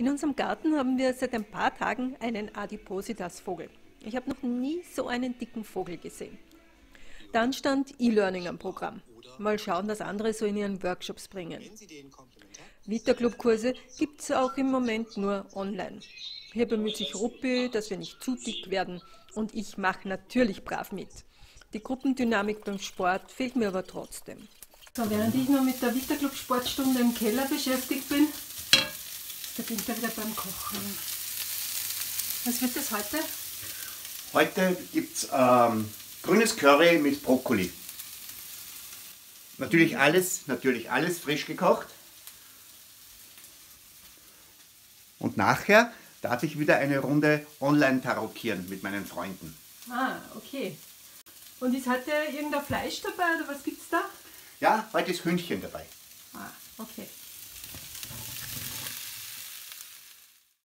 In unserem Garten haben wir seit ein paar Tagen einen Adipositas-Vogel. Ich habe noch nie so einen dicken Vogel gesehen. Dann stand E-Learning am Programm. Mal schauen, was andere so in ihren Workshops bringen. Vita-Club-Kurse gibt es auch im Moment nur online. Hier bemüht sich Ruppi, dass wir nicht zu dick werden und ich mache natürlich brav mit. Die Gruppendynamik beim Sport fehlt mir aber trotzdem. So, während ich noch mit der Vita-Club Sportstunde im Keller beschäftigt bin, da bin ich da wieder beim Kochen. Was wird das heute? Heute gibt es ähm, grünes Curry mit Brokkoli. Natürlich alles, natürlich alles frisch gekocht. Und nachher darf ich wieder eine Runde online tarockieren mit meinen Freunden. Ah, okay. Und ist heute irgendein Fleisch dabei oder was gibt's da? Ja, heute ist Hühnchen dabei. Ah, okay.